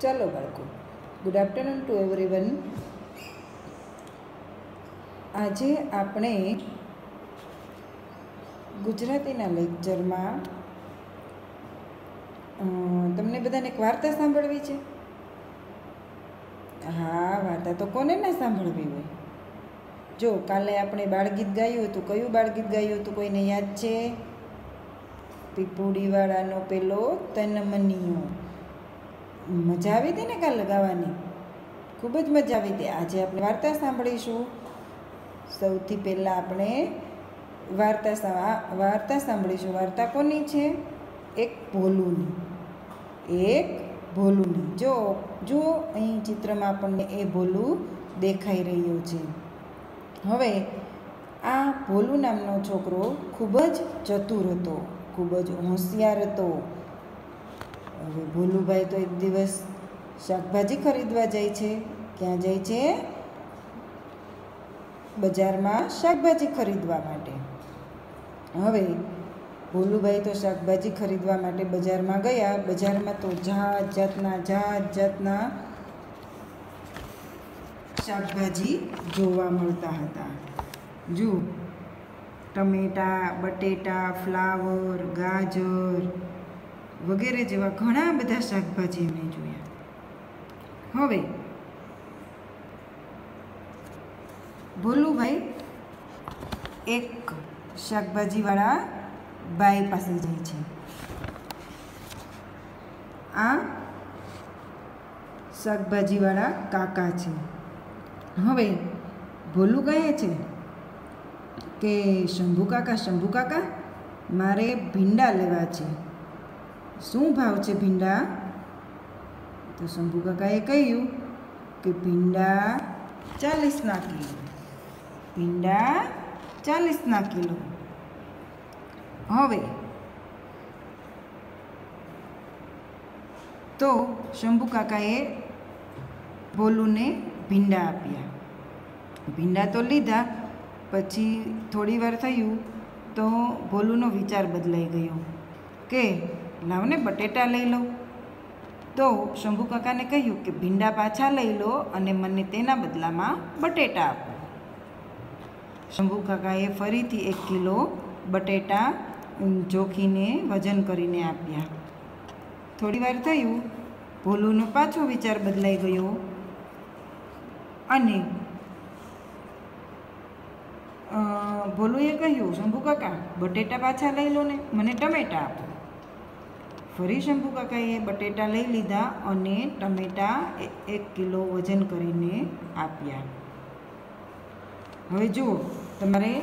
ચાલો બાળકો. Good afternoon two everyone આજે આપણે ગુજરાતીના લેક્ચરમાં તમને બધાને એક વાર્તા સાંભળવી છે? હા, વાર્તા તો કોને ના સાંભળવી હોય? જો, કાલે આપણે બાળગીત ગાયું હતું. કયું બાળગીત ગાયું હતું કોઈને યાદ છે? પીપુડીવાળાનો પેલો તનમનીયો. મજા આવી હતી ને કાલ લગાવવાની? ખૂબ જ મજા આવી હતી. આજે આપણે વાર્તા સાંભળીશું. સૌથી પહેલાં આપણે વાર્તા વાર્તા સાંભળીશું. વાર્તા કોની છે? એક ભોલુની. એક ભોલુની. જો જો અહીં ચિત્રમાં આપણને એ ભોલું દેખાઈ રહ્યું છે. હવે આ ભોલુ નામનો છોકરો ખૂબ જ ચતુર હતો. ખૂબ જ હોશિયાર હતો. હવે ભોલુભાઈ તો એક દિવસ શાકભાજી ખરીદવા જાય છે. ક્યાં જાય છે? બજારમાં શાકભાજી ખરીદવા માટે. હવે ભોલુભાઈ તો શાકભાજી ખરીદવા માટે બજારમાં ગયા. બજારમાં તો જાત જાતના જાત જાતના શાકભાજી જોવા મળતા હતા. જુઓ ટમેટા, બટેટા, ફ્લાવર, ગાજર વગેરે જેવા ઘણા બધા શાકભાજી એમણે જોયા. હવે, ભોલુભાઈ એક શાકભાજીવાળા બાઈ પાસે જાય છે. આ શાકભાજીવાળા કાકા છે. હવે, ભોલું કહે છે કે, શંભુ કાકા શંભુ કાકા, મારે ભીંડા લેવા છે. શું ભાવ છે ભીંડા? તો શંભુ કાકાએ કહ્યું કે ભીંડા ચાલીસના કિલો. ભીંડા ચાલીસના કિલો. હવે તો શંભુ કાકાએ ભોલુને ભીંડા આપ્યા. ભીંડા તો લીધા, પછી થોડી વાર થયું તો ભોલુનો વિચાર બદલાઈ ગયો કે લાવને બટેટા લઈ લો તો શંભુ કાકાને કહ્યું કે ભીંડા પાછા લઈ લો અને મને તેના બદલામાં બટેટા આપો. શંભુ કાકાએ ફરીથી એક કિલો બટેટા જોખીને વજન કરીને આપ્યા. થોડી વાર થયું, ભોલુનો પાછો વિચાર બદલાઈ ગયો અને ભોલુએ કહ્યું, શંભુ કાકા, બટેટા પાછા લઈ લો ને, મને ટમેટા આપો. ફરી શંભુ કાકાએ બટેટા લઈ લીધા અને ટમેટા એક કિલો વજન કરીને આપ્યા. હવે જુઓ, તમારે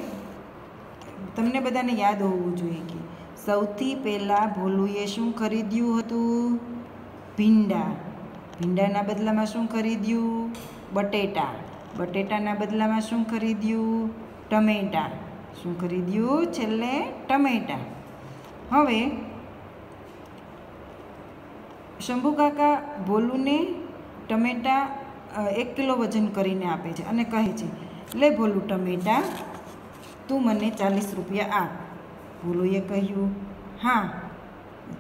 તમને બધાને યાદ હોવું જોઈએ કે સૌથી પહેલાં ભોલુએ શું ખરીદ્યું હતું? ભીંડા. ભીંડાના બદલામાં શું ખરીદ્યું? બટેટા. બટેટાના બદલામાં શું ખરીદ્યું? ટમેટા. શું ખરીદ્યું? છેલ્લે ટમેટા. હવે શંભુ કાકા ભોલુને ટમેટા એક કિલો વજન કરીને આપે છે અને કહે છે, લે ભોલું ટમેટા, તું મને ચાલીસ રૂપિયા આપ. ભોલુએ કહ્યું, હા,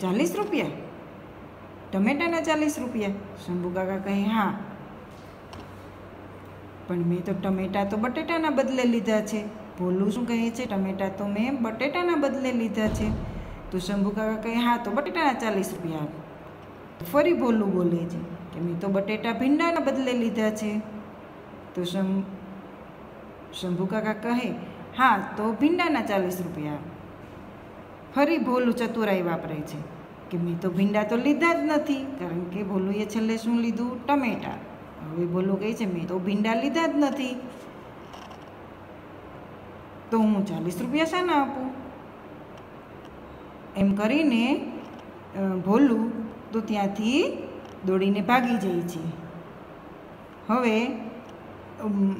ચાલીસ રૂપિયા? ટમેટાના ચાલીસ રૂપિયા? શંભુ કાકા કહે, હા. પણ મેં તો ટમેટા તો બટેટાના બદલે લીધા છે. ભોલું શું કહે છે, ટમેટા તો મેં બટેટાના બદલે લીધા છે. તો શંભુ કાકા કહે, હા, તો બટેટાના ચાલીસ રૂપિયા ફરી ભોલું બોલે છે કે મેં તો બટેટા ભીંડાના બદલે લીધા છે. તો શં, શંભુ કાકા કહે, હા, તો ભીંડાના ચાલીસ રૂપિયા. ફરી ભોલું ચતુરાઈ વાપરે છે કે મેં તો ભીંડા તો લીધા જ નથી, કારણ કે ભોલુએ છેલ્લે શું લીધું? ટમેટા. હવે ભોલું કહે છે, મેં તો ભીંડા લીધા જ નથી. તો હું ચાલીસ રૂપિયા શાના આપું. એમ કરીને ભોલું તો ત્યાંથી દોડીને ભાગી જાય છે. હવે શંભુકાકા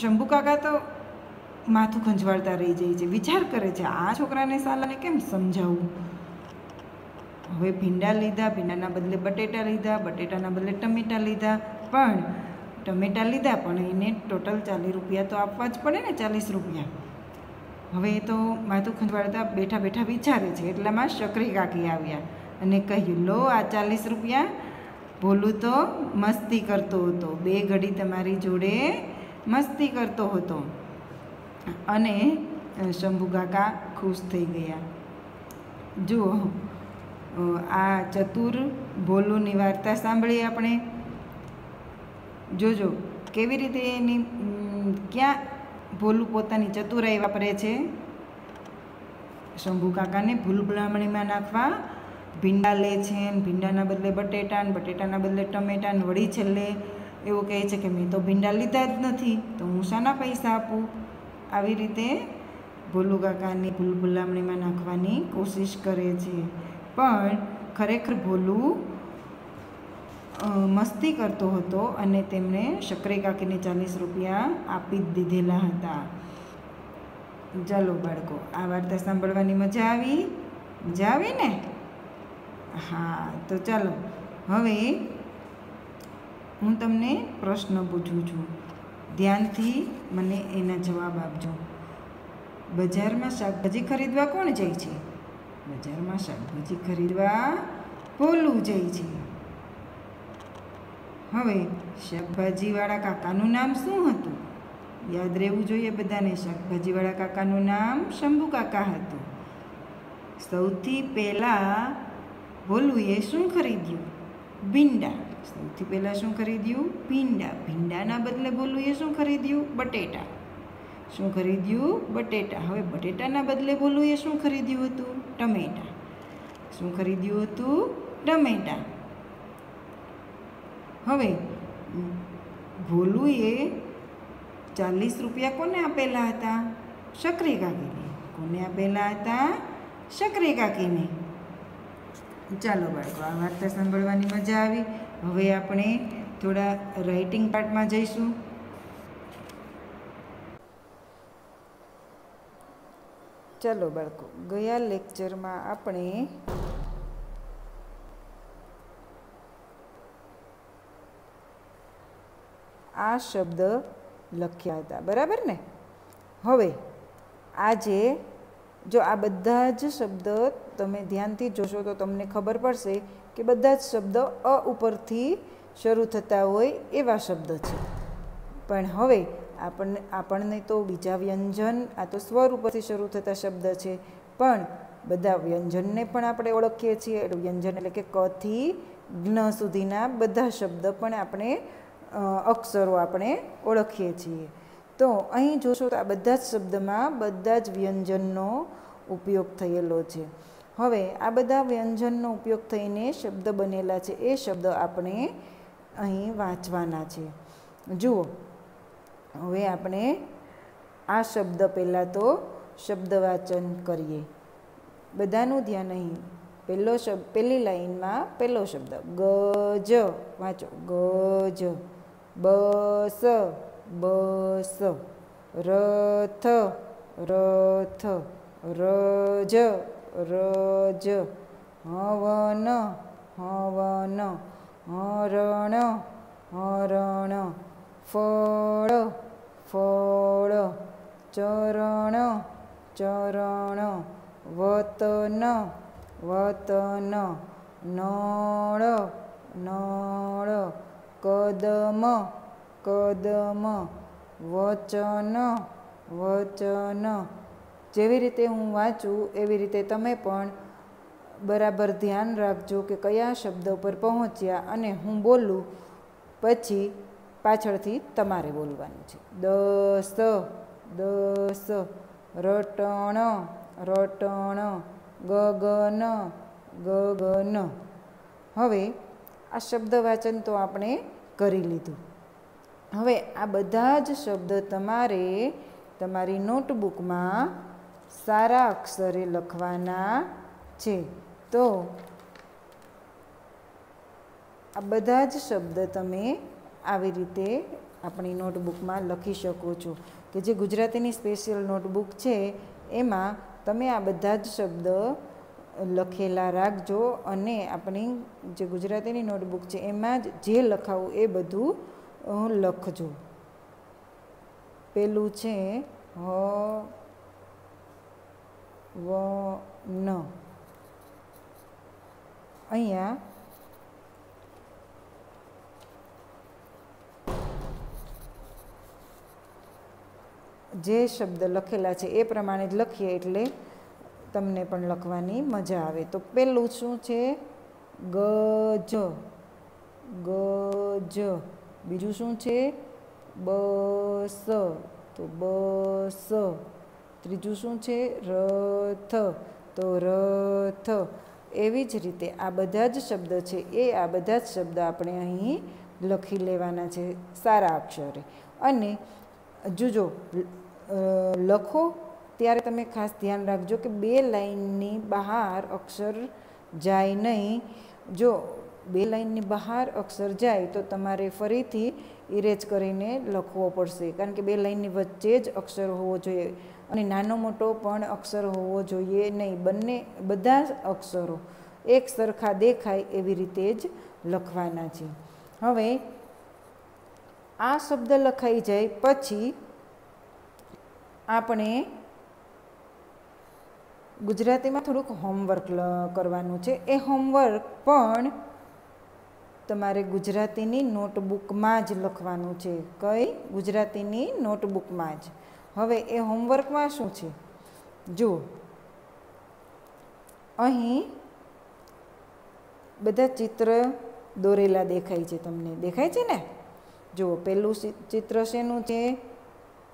શંભુ કાકા તો માથું ખંજવાળતા રહી જાય છે. વિચાર કરે છે, આ છોકરાને સાલાને કેમ સમજાવવું હવે ભીંડા લીધા, ભીંડાના બદલે બટેટા લીધા, બટેટાના બદલે ટમેટા લીધા. પણ ટમેટા લીધા, પણ એને ટોટલ ચાલીસ રૂપિયા તો આપવા જ પડે ને ચાલીસ રૂપિયા. હવે તો માથું ખંજવાળતા બેઠા બેઠા વિચારે છે, એટલામાં શકરી કાકી આવ્યા. અને કહ્યું, લો, આ ચાલીસ રૂપિયા. ભોલું તો મસ્તી કરતો હતો. બે ઘડી તમારી જોડે મસ્તી કરતો હતો. અને શંભુ કાકા ખુશ થઈ ગયા. જુઓ આ ચતુર ભોલુની વાર્તા સાંભળી આપણે? જોજો, કેવી રીતે એની ક્યાં ભોલું પોતાની ચતુરાઈ વાપરે છે? શંભુ કાકાને ભૂલ ભૂલામણીમાં નાખવા ભીંડા લે છે ભીંડાના બદલે બટેટા ને બટેટાના બદલે ટમેટા ને વળી છેલ્લે એવું કહે છે કે મેં તો ભીંડા લીધા જ નથી, તો હું શાના પૈસા આપું? આવી રીતે ભોલુ કાકાની ભૂલ ભૂલામણીમાં નાખવાની કોશિશ કરે છે. પણ ખરેખર ભોલું મસ્તી કરતો હતો અને તેમણે શકરી કાકીને ચાલીસ રૂપિયા આપી જ દીધેલા હતા. ચાલો બાળકો, આ વાર્તા સાંભળવાની મજા આવી? મજા આવી ને? હા, તો ચાલો. હવે હું તમને પ્રશ્ન પૂછું છું. ધ્યાનથી મને એના જવાબ આપજો. બજારમાં શાકભાજી ખરીદવા કોણ જાય છે? બજારમાં શાકભાજી ખરીદવા ભોલું જાય છે. હવે શાકભાજીવાળા કાકાનું નામ શું હતું? યાદ રહેવું જોઈએ બધાને. શાકભાજીવાળા કાકાનું નામ શંભુ કાકા હતું. સૌથી પહેલાં ભોલુએ શું ખરીદ્યું ભીંડા. સૌથી પહેલાં શું ખરીદ્યું ભીંડા. ભીંડાના બદલે ભોલુએ શું ખરીદ્યું બટેટા. શું ખરીદ્યું બટેટા. હવે બટેટાના બદલે ભોલુએ શું ખરીદ્યું હતું? ટમેટા. શું ખરીદ્યું હતું? ટમેટા. હવે, ભોલુએ ચાલીસ રૂપિયા કોને આપેલા હતા? શકરી કાકીને. કોને આપેલા હતા? શકરી કાકીને. ચાલો બાળકો, આ વાર્તા સાંભળવાની મજા આવી. હવે આપણે થોડા રાઇટિંગ પાર્ટમાં જઈશું. ચાલો બાળકો, ગયા લેક્ચરમાં આપણે આ શબ્દ લખ્યા હતા. બરાબર ને? હવે આજે જો આ બધા જ શબ્દ તમે ધ્યાનથી જોશો તો તમને ખબર પડશે કે બધા જ શબ્દ અ ઉપરથી શરૂ થતા હોય એવા શબ્દ છે. પણ હવે આપણને આપણને તો બીજા વ્યંજન, આ તો સ્વર ઉપરથી શરૂ થતા શબ્દ છે. પણ બધા વ્યંજનને પણ આપણે ઓળખીએ છીએ. વ્યંજન એટલે કે કથી જ્ઞ સુધીના બધા શબ્દ પણ આપણે અક્ષરો આપણે ઓળખીએ છીએ. તો અહીં જોશો તો આ બધા જ શબ્દમાં બધા જ વ્યંજનનો ઉપયોગ થયેલો છે. હવે આ બધા વ્યંજનનો ઉપયોગ થઈને શબ્દ બનેલા છે. એ શબ્દ આપણે અહીં વાંચવાના છે. જુઓ, હવે આપણે આ શબ્દ પહેલાં તો શબ્દ વાચન કરીએ. બધાનું ધ્યાન અહીં. પહેલો શબ્દ, પહેલી લાઈનમાં પહેલો શબ્દ. ગજ, વાંચો. ગજ, બસ. બસ, રથ રથ, રજ રજ, હવન હવન, હરણ હરણ, ફળ ફળ, ચરણ ચરણ, વતન વતન, નળ નળ, કદમ કદમ વચન વચન. જેવી રીતે હું વાંચું, એવી રીતે તમે પણ બરાબર ધ્યાન રાખજો કે કયા શબ્દ પર પહોંચ્યા અને હું બોલું, પછી પાછળથી તમારે બોલવાનું છે. દસ દસ. રટણ રટણ. ગગન ગગન. હવે આ શબ્દ વાચન તો આપણે કરી લીધું. હવે આ બધા જ શબ્દ તમારે તમારી નોટબુકમાં સારા અક્ષરે લખવાના છે. તો આ બધા જ શબ્દ તમે આવી રીતે આપણી નોટબુકમાં લખી શકો છો કે જે ગુજરાતીની સ્પેશિયલ નોટબુક છે, એમાં તમે આ બધા જ શબ્દ લખેલા રાખજો અને આપણી જે ગુજરાતીની નોટબુક છે, એમાં જ જે લખાવું એ બધું લખજો. પેલું છે, હ, વ, ન. અહીંયા જે શબ્દ લખેલા છે, એ પ્રમાણે જ લખીએ એટલે તમને પણ લખવાની મજા આવે. તો પહેલું શું છે? ગજ. ગજ. બીજું શું છે? બસ તો બસ ત્રીજું શું છે? રથ તો રથ એવી જ રીતે આ બધા જ શબ્દ છે એ આ બધા જ શબ્દ આપણે અહીં લખી લેવાના છે સારા અક્ષરે. અને જોજો લખો ત્યારે તમે ખાસ ધ્યાન રાખજો કે બે લાઈનની બહાર અક્ષર જાય નહીં. જો બે લાઈનની બહાર અક્ષર જાય તો તમારે ફરીથી ઇરેજ કરીને લખવો પડશે. કારણ કે બે લાઈનની વચ્ચે જ અક્ષર હોવો જોઈએ. અને નાનો મોટો પણ અક્ષર હોવો જોઈએ નહીં. બંને, બધા જ અક્ષરો એક સરખા દેખાય એવી રીતે જ લખવાના છે. હવે આ શબ્દ લખાઈ જાય પછી આપણે ગુજરાતીમાં થોડુંક હોમવર્ક કરવાનું છે. એ હોમવર્ક પણ તમારે ગુજરાતીની નોટબુકમાં જ લખવાનું છે. કઈ? ગુજરાતીની નોટબુકમાં જ. હવે એ હોમવર્કમાં શું છે? જુઓ અહીં બધા ચિત્ર દોરેલા દેખાય છે તમને. દેખાય છે ને? જુઓ પહેલું ચિત્ર શેનું છે?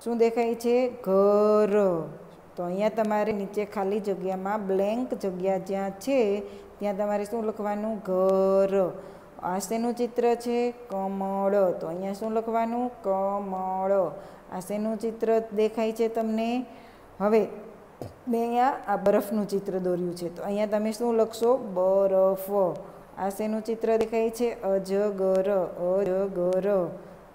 શું દેખાય છે? ઘર. તો અહીંયા તમારે નીચે ખાલી જગ્યામાં બ્લેન્ક જગ્યા જ્યાં છે, ત્યાં તમારે શું લખવાનું? ઘર. આ શેનું ચિત્ર છે કમળ. તો અહીંયા શું લખવાનું? કમળ. આ શેનું ચિત્ર દેખાય છે તમને? હવે મેં અહીંયા આ બરફનું ચિત્ર દોર્યું છે. તો અહીંયા તમે શું લખશો? બરફ. આ શેનું ચિત્ર દેખાય છે અજગર અજગર.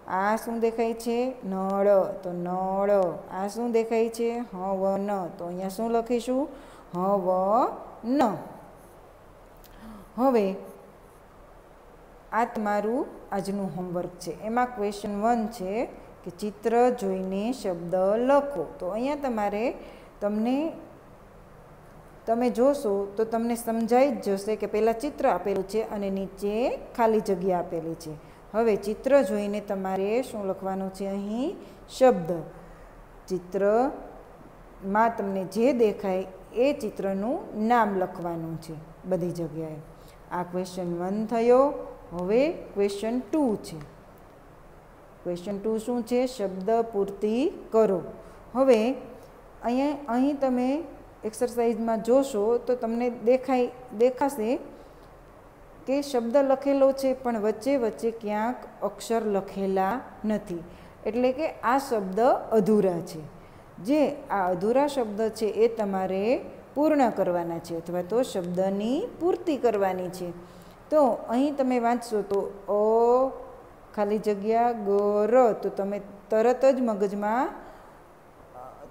આ શું દેખાય છે? નળ. તો નળ. આ શું દેખાય છે? હવન. તો અહીંયા શું લખીશું? હવન. હવે આ તમારું આજનું હોમવર્ક છે. એમાં ક્વેશ્ચન વન છે કે ચિત્ર જોઈને શબ્દ લખો. તો અહીંયા તમારે તમને, તમે જોશો તો તમને સમજાઈ જ જશે કે પહેલાં ચિત્ર આપેલું છે અને નીચે ખાલી જગ્યા આપેલી છે. હવે ચિત્ર જોઈને તમારે શું લખવાનું છે અહીં? શબ્દ. ચિત્રમાં તમને જે દેખાય એ ચિત્રનું નામ લખવાનું છે બધી જગ્યાએ. આ ક્વેશ્ચન વન થયો. હવે ક્વેશ્ચન ટુ છે. ક્વેશ્ચન ટુ શું છે? શબ્દ પૂર્તિ કરો. હવે અહીંયા, અહીં તમે એક્સરસાઇઝમાં જોશો તો તમને દેખાય, દેખાશે કે શબ્દ લખેલો છે પણ વચ્ચે વચ્ચે ક્યાંક અક્ષર લખેલા નથી. એટલે કે આ શબ્દ અધૂરા છે. જે આ અધૂરા શબ્દ છે એ તમારે પૂર્ણ કરવાના છે અથવા તો શબ્દની પૂર્તિ કરવાની છે. તો અહીં તમે વાંચશો તો અ ખાલી જગ્યા ગર તો તમે તરત જ મગજમાં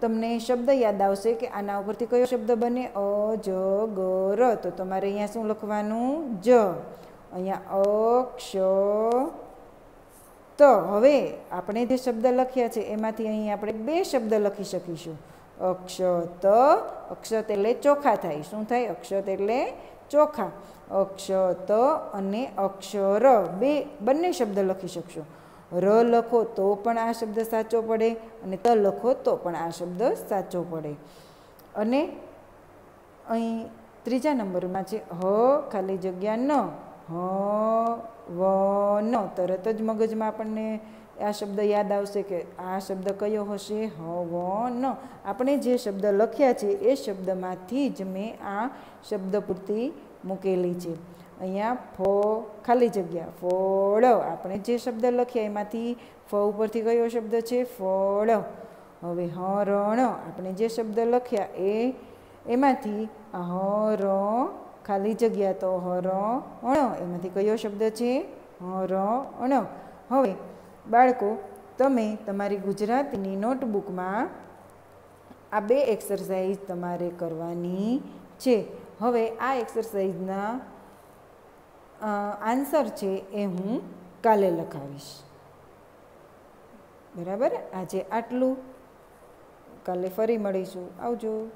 તમને શબ્દ યાદ આવશે કે આના ઉપરથી કયો શબ્દ બને? અ, જ, ગ, ર. તો તમારે અહીંયા શું લખવાનું? જ. અહીંયા અક્ષ ત. હવે આપણે જે શબ્દ લખ્યા છે, એમાંથી અહીં આપણે બે શબ્દ લખી શકીશું. અક્ષત અક્ષત એટલે ચોખા થાય. શું થાય? અક્ષત એટલે ચોખા. અક્ષત અને અક્ષર. બે, બંને શબ્દ લખી શકશો. ર લખો તો પણ આ શબ્દ સાચો પડે અને ત લખો તો પણ આ શબ્દ સાચો પડે. અને અહીં ત્રીજા નંબરમાં છે, હ, ખાલી જગ્યા ન. હ, વ, ન. તરત જ મગજમાં આપણને આ શબ્દ યાદ આવશે કે આ શબ્દ કયો હશે? હ વ ન આપણે જે શબ્દ લખ્યા છે, એ શબ્દમાંથી જ મેં આ શબ્દ પૂરતી મૂકેલી છે. અહીંયા ફો, ખાલી જગ્યા ફળ આપણે જે શબ્દ લખ્યા, એમાંથી ફ ઉપરથી કયો શબ્દ છે? ફળ હવે હરણ. આપણે જે શબ્દ લખ્યા, એ, એમાંથી હર ખાલી જગ્યા તો હર અણ એમાંથી કયો શબ્દ છે? હર અણ હવે બાળકો, તમે તમારી ગુજરાતીની નોટબુકમાં આ બે એક્સરસાઇઝ તમારે કરવાની છે. હવે આ એક્સરસાઇઝના આન્સર છે એ હું કાલે લખાવીશ. બરાબર? આજે આટલું. કાલે ફરી મળીશું. આવજો.